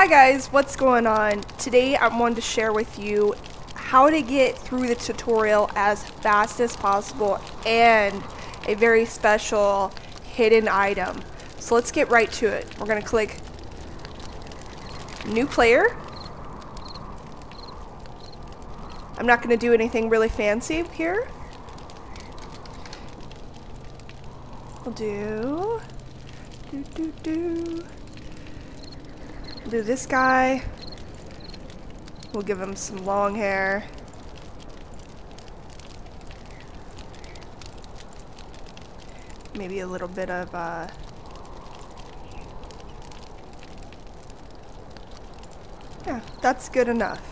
Hi guys, what's going on? Today I wanted to share with you how to get through the tutorial as fast as possible and a very special hidden item. So let's get right to it. We're going to click new player. I'm not going to do anything really fancy here. We'll do do do do do this guy. We'll give him some long hair. Maybe a little bit of, uh... Yeah, that's good enough.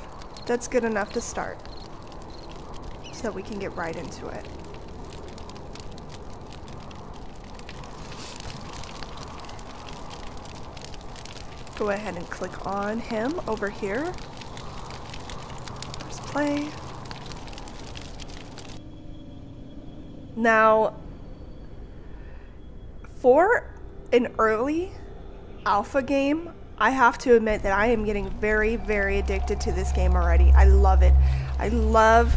That's good enough to start. So we can get right into it. Go ahead and click on him over here. Press play. Now, for an early alpha game, I have to admit that I am getting very, very addicted to this game already. I love it. I love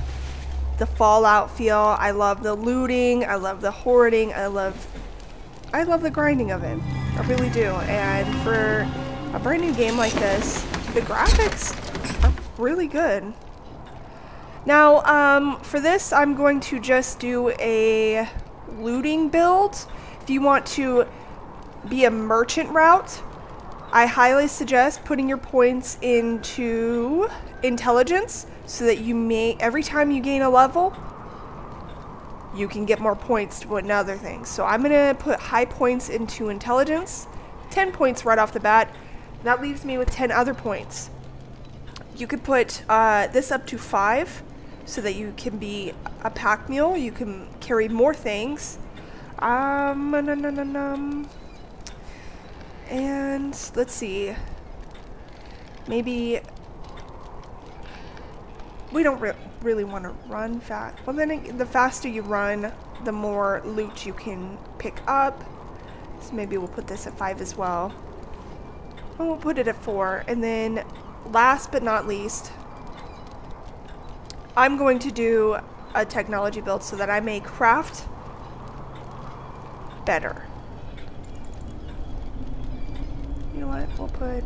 the Fallout feel. I love the looting. I love the hoarding. I love I love the grinding of it. I really do. And for a brand new game like this, the graphics are really good. Now, um, for this, I'm going to just do a looting build. If you want to be a merchant route, I highly suggest putting your points into intelligence so that you may, every time you gain a level, you can get more points to put in other things. So I'm going to put high points into intelligence, 10 points right off the bat, that leaves me with 10 other points. You could put uh, this up to 5 so that you can be a pack mule. You can carry more things. Um, and let's see. Maybe we don't re really want to run fast. Well, then the faster you run, the more loot you can pick up. So maybe we'll put this at 5 as well. We'll put it at four. And then last but not least, I'm going to do a technology build so that I may craft better. You know what? We'll put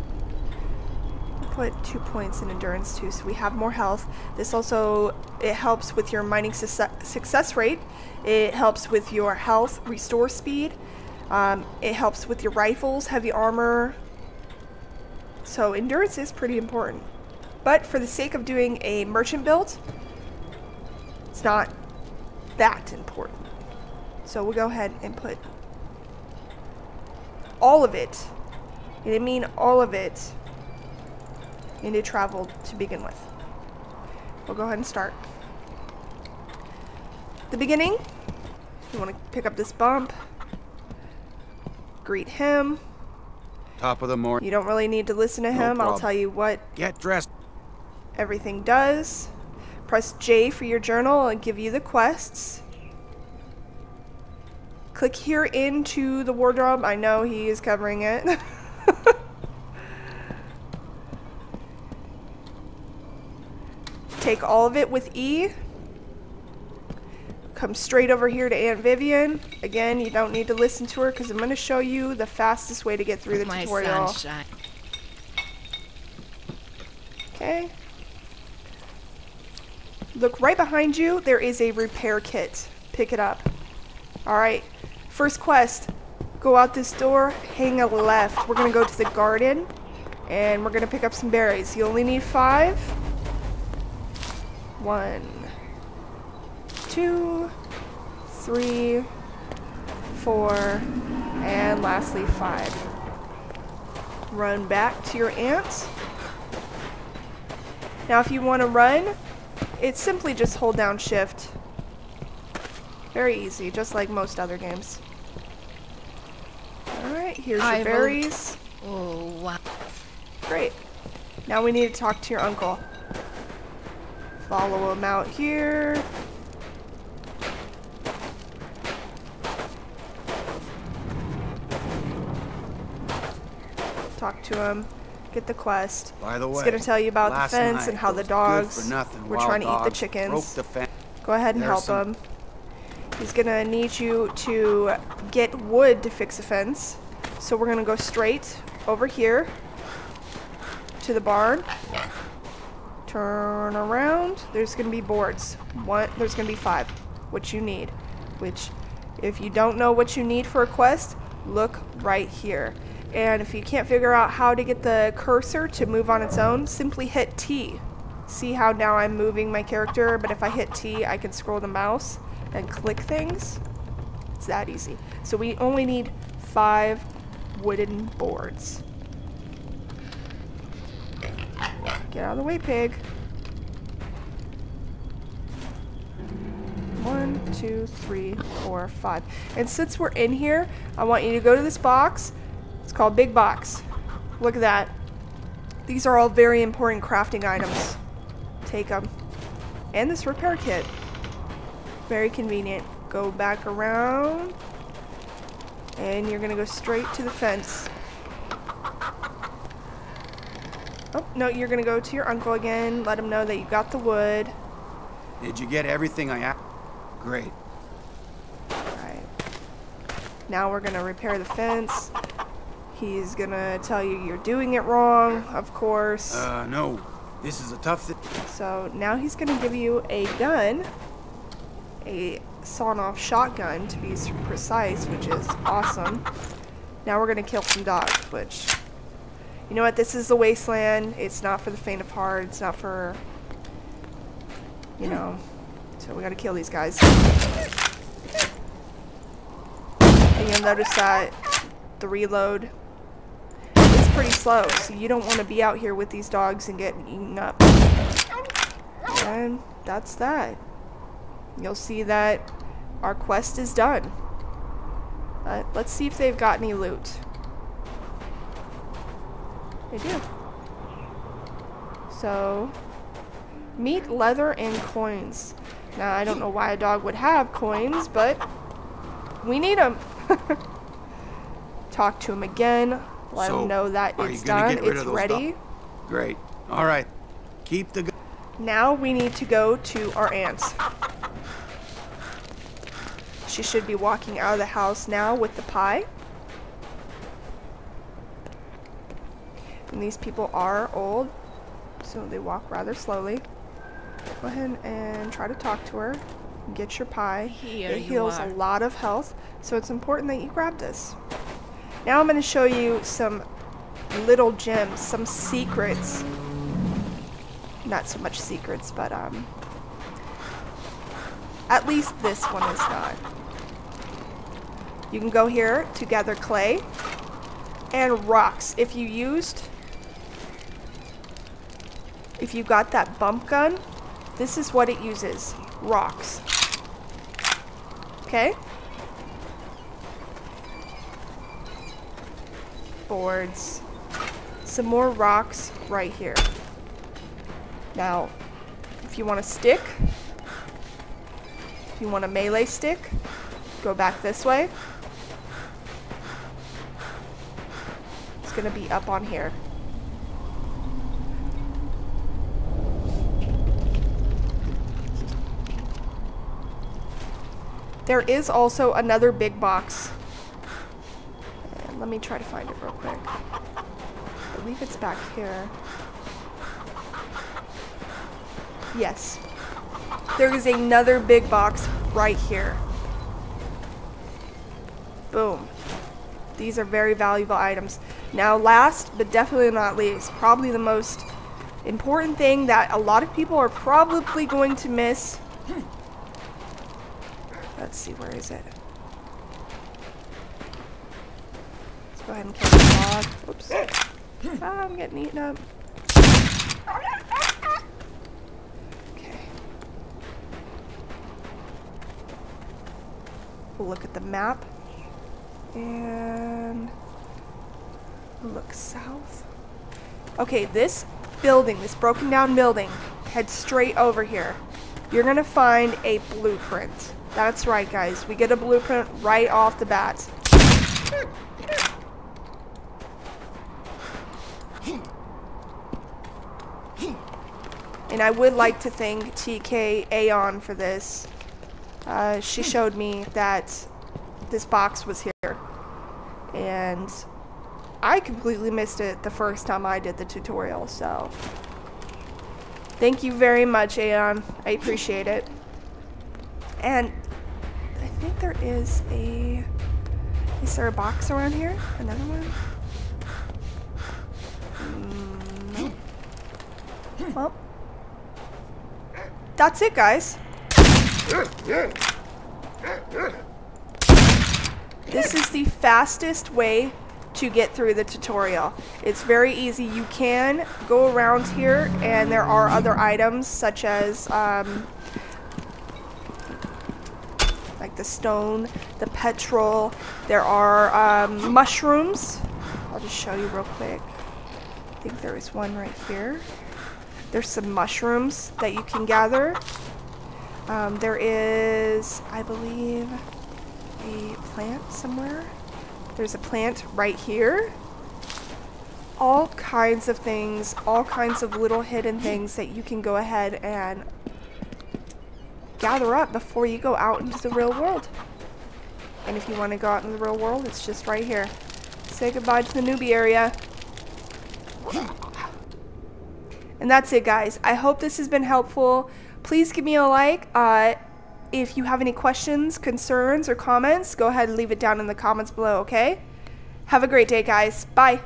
we'll put two points in endurance too, so we have more health. This also it helps with your mining success rate. It helps with your health restore speed. Um, it helps with your rifles, heavy armor, so endurance is pretty important. But for the sake of doing a merchant build, it's not that important. So we'll go ahead and put all of it, and I mean all of it, into travel to begin with. We'll go ahead and start. The beginning, you want to pick up this bump, greet him, Top of the morning. You don't really need to listen to him. No I'll tell you what. Get dressed. Everything does. Press J for your journal and give you the quests. Click here into the wardrobe. I know he is covering it. Take all of it with E. Come straight over here to Aunt Vivian. Again, you don't need to listen to her because I'm going to show you the fastest way to get through the My tutorial. Sunshine. Okay. Look right behind you. There is a repair kit. Pick it up. Alright. First quest. Go out this door. Hang a left. We're going to go to the garden. And we're going to pick up some berries. You only need five. One two, three, four, and lastly five. Run back to your ants. Now if you want to run, it's simply just hold down shift. Very easy, just like most other games. Alright, here's your berries. Oh, wow. Great. Now we need to talk to your uncle. Follow him out here. Talk to him. get the quest. By the way, It's gonna tell you about the fence and how the dogs were trying to eat the chickens. the. Go ahead and There's help him. He's gonna need you to get wood to fix a fence. So we're gonna go straight over here to the barn. Turn around. There's gonna be boards. One, there's gonna be five, which you need. Which, if you don't know what you need for a quest, look right here. And if you can't figure out how to get the cursor to move on its own, simply hit T. See how now I'm moving my character, but if I hit T, I can scroll the mouse and click things. It's that easy. So we only need five wooden boards. Get out of the way, pig. One, two, three, four, five. And since we're in here, I want you to go to this box. It's called Big Box. Look at that. These are all very important crafting items. Take them. And this repair kit. Very convenient. Go back around. And you're gonna go straight to the fence. Oh, no, you're gonna go to your uncle again. Let him know that you got the wood. Did you get everything I asked? Great. Alright. Now we're gonna repair the fence. He's gonna tell you you're doing it wrong, of course. Uh, no. This is a tough thing. So now he's gonna give you a gun, a sawn-off shotgun to be precise, which is awesome. Now we're gonna kill some dogs, which, you know what? This is the wasteland. It's not for the faint of heart. It's not for, you know. So we gotta kill these guys. And you'll notice that the reload pretty slow, so you don't want to be out here with these dogs and get eaten up. And that's that. You'll see that our quest is done. Let's see if they've got any loot. They do. So, meat, leather, and coins. Now, I don't know why a dog would have coins, but we need them. Talk to him again. Let So, him know that it's done. It's ready. dogs? Great. All right. Keep the. Now we need to go to our aunt. She should be walking out of the house now with the pie. And these people are old, so they walk rather slowly. Go ahead and try to talk to her. Get your pie. Here it heals a lot of health, so it's important that you grab this. Now I'm going to show you some little gems, some secrets not so much secrets, but um, at least this one is not. You can go here to gather clay and rocks. If you used, if you got that bump gun, this is what it uses, rocks. Okay? Some more rocks right here. Now, if you want a stick, if you want a melee stick, go back this way. It's gonna be up on here. There is also another big box. Let me try to find it real quick. I believe it's back here. Yes. There is another big box right here. Boom. These are very valuable items. Now, last but definitely not least, probably the most important thing that a lot of people are probably going to miss. Let's see, where is it? Go ahead and kill the dog. Oops. Ah, I'm getting eaten up. Okay. We'll look at the map and look south. Okay, this building, this broken down building, head straight over here. You're gonna find a blueprint. That's right, guys. We get a blueprint right off the bat. And I would like to thank TK Aeon for this. Uh, she showed me that this box was here. And I completely missed it the first time I did the tutorial, so thank you very much, Aeon. I appreciate it. And I think there is a is there a box around here? Another one? Mm, no. Well, that's it, guys. This is the fastest way to get through the tutorial. It's very easy. You can go around here and there are other items such as um, like the stone, the petrol. There are um, mushrooms. I'll just show you real quick. I think there is one right here. There's some mushrooms that you can gather. Um, there is, I believe, a plant somewhere. There's a plant right here. All kinds of things, all kinds of little hidden things that you can go ahead and gather up before you go out into the real world. And if you want to go out into the real world, it's just right here. Say goodbye to the newbie area. And that's it, guys. I hope this has been helpful. Please give me a like. Uh, if you have any questions, concerns, or comments, go ahead and leave it down in the comments below, okay? Have a great day, guys. Bye.